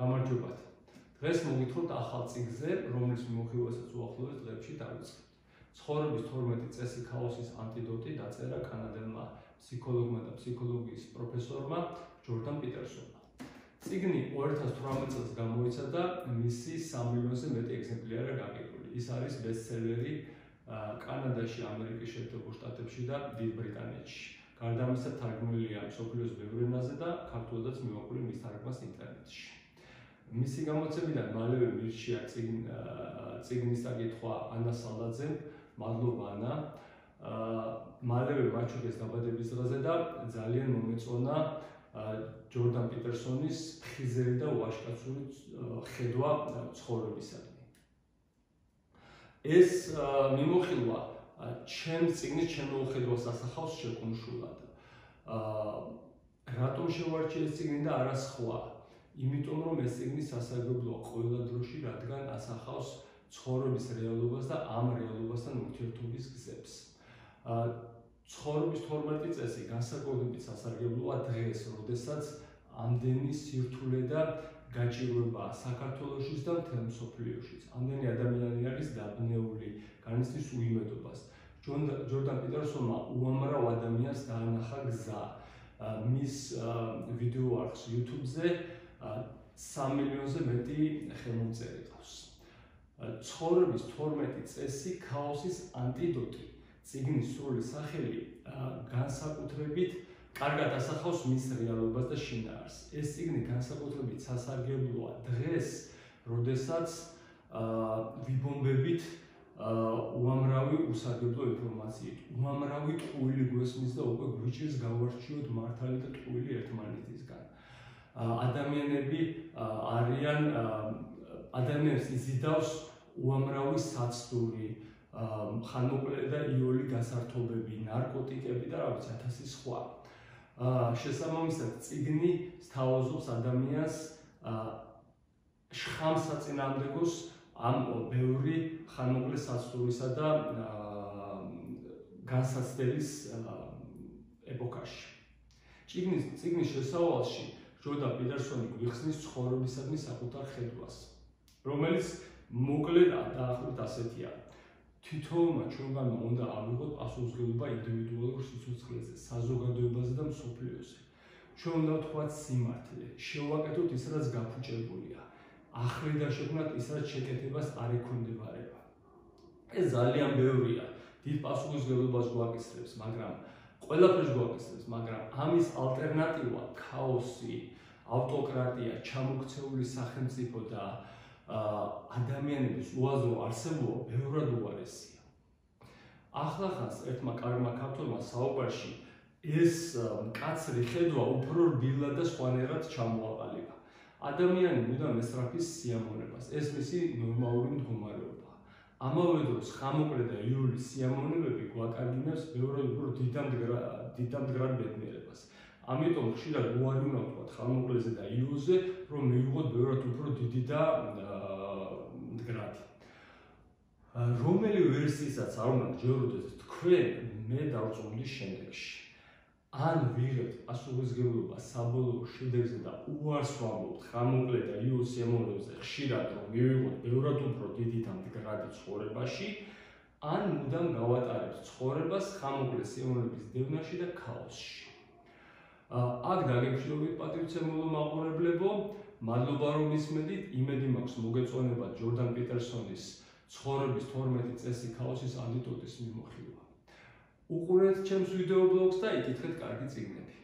გამარჯობათ. დღეს მოგვითხრობთ ახალ წიგნზე, რომლის მიმოხილვასაც უახლოეს დღეებში დავიწყებთ. ცხოვრების 12 წესი ქაოსის ანტიდოტი დაწერა კანადელმა ფსიქოლოგმა და ფსიქოლოგიის პროფესორმა ჯორდან პიტერსონმა. წიგნი 2018 წელს გამოიცა და მისი 3 მილიონზე მეტი ეგზემპლიარია გაყიდული. ის არის ბესტსელერი კანადაში, ამერიკის შეერთებულ შტატებში და დიდ ბრიტანეთში. გარდა ამისა, თარგმნილია სოფლიოს ბევრ ენაზე და ქართულადაც მივაყოლი მის თარგმნას ინტერნეტში. მისი გამოცემიდან მალევე მირჩია წიგნის დაკითხვა ანა სალაძემ, მადლობა ანა. აა მალევე მაჩუკეს დაბადების დღეზე და ძალიან მომეწონა ჯორდან პიტერსონის ფხიზელი და ვაშკაცური ხედვა ცხოვრებისადმი. ეს მიმოხილვა ჩემ წიგნის ჩემო ხედვას ასახავს შეკუმშულად. აა რატომ შევარჩიე ეს წიგნი და არა სხვა? იმიტომ რომ ეს წიგნი სასარგებლოა ყველა დროში, რადგან ასახავს ცხოვრების რეალობას და ამ რეალობასთან ურთიერთობის გზებს. აა ცხოვრების 12 წესი განსაკუთრებით სასარგებლოა დღეს, როდესაც ამდენი სირთულე და გაჭირვება საქართველოსშიც და მთელ მსოფლიოშიც. ამდენი ადამიანი არის დაბნეული, განიცდის უიმედობას. ჯორდან პიტერსონმა უამრავ ადამიანს დაანახა გზა. მის ვიდეო არხს YouTube-ზე 3 მილიონზე მეტი ხელმომწერი ყავს. ცხოვრების 12 წესი ქაოსის ანტიდოტი. ციგნის სრული სახელი განსაკუთრებით კარგად ასახავს მის რეალობას და შინაარს. ეს ციგნი განსაკუთრებით სასარგებლოა დღეს, როდესაც აა ვიბომბებით უამრავი უსარგებლო ინფორმაციით. უამრავი ტყუილი გვესმის და უკვე გვიჭირს გავარჩიოთ მართალი და ტყუილი ერთმანეთისგან. აა ადამიანები არიან ადამიანებს იზიდავს უამრავი საცდური, ხანმოკლე და იოლი გასართობები, ნარკოტიკები და რა ვიცი, ათასი სხვა. შესაბამისად ციგნი სთავაზობს ადამიანს აა შხამს საწინააღმდეგოს ამ ბევრი ხანმოკლე საცდურისა და განსაცდელის ეპოქაში. ციგნის ციგნის შესავალში ჯოდა პიტერსონი გვიხსნის ცხოვრებისადმი საკუთარ ხედვას, რომელიც მოკლედ დაახლოებით ასეთია: თითოეულმა ჩვენგანმა უნდა ავიღოთ პასუხისმგებლობა ინდივიდუალურ სიცოცხლეზე, საზოგადოებაზე და მსოფლიოზე. ჩვენ უნდა ვთქვათ სიმართლე, შევაკეთოთ ის, რაც გაფუჭებულია. ახლი და შექმნათ ის, რაც შეკეთებას არ ექვემდებარება. ეს ძალიან ბევრია. დიდ პასუხისმგებლობას გვაკისრებს, მაგრამ ყველაფერს გვაკისრებს, მაგრამ ამის ალტერნატივა ქაოსი, ავტოკრატია, ჩამოქცეული სახელმწიფო და ადამიანების უაზრო არსებობა ბევრად უარესია. ახლახანს ერთმა კარგმა ქართველმა საუბარში ეს კაცრი ხედვა უფრო რბილა და სხვანაირად ჩამოაყალიბა. ადამიანი მუდამ ესრაფის სიამოვნებას, ეს მისი ნორმალური მდგომარეობა. ამავე დროს ხამოკლე და ირული სიამოვნებები გვაკარგინებს ბევრად უფრო დიდამდგრად ბედნიერებას. ამიტომ ხშირად უარი უნდა ვთქვა ხალმოკლეზე და იუზე, რომ მივიღოთ ბევრად უფრო დიდი და მდგრადი. რომელი ვერსიისაც არ უნდა ჯეროდეთ თქვენ მე დავწუნდი შემდეგში. ან ვიღებთ პასუხისგებლობა საბოლოო შედეგზე და უარს ვამბობთ ხალმოკლე და იუს ემონებზე ხშირად რომ მივიღოთ ბევრად უფრო დიდი და მდგრადი ცხოვრებაში, ან მუდამ გავატარებთ ცხოვრებას ხალმოკლეს ემონების დევნაში და ქაოსში. აქ დაგემშვიდობით პატრიცემულო მაყურებლებო, მადლობა რომ ისმენთ, იმედი მაქვს მოგეწონება ჯორდან პიტერსონის ცხოვრების 12 წესი ქაოსის ანტიდოტის მიმოხილვა. უყურეთ ჩემს ვიდეო ბლოგს და იკითხეთ კარგი წიგნები.